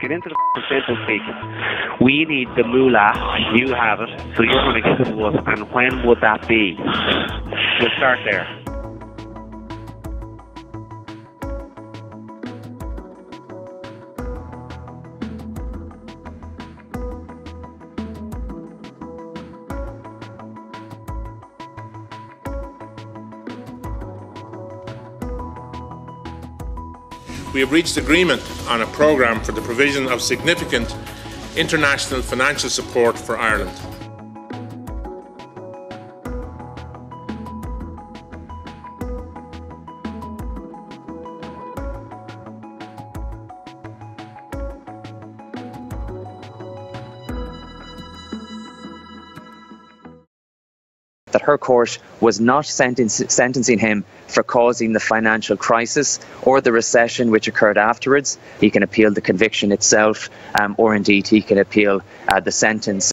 get into the simple speak. We need the moolah. You have it, so you're going to give it to us. And when would that be? We'll start there. We have reached agreement on a programme for the provision of significant international financial support for Ireland. that her court was not sentencing him for causing the financial crisis or the recession which occurred afterwards. He can appeal the conviction itself, um, or indeed he can appeal uh, the sentence.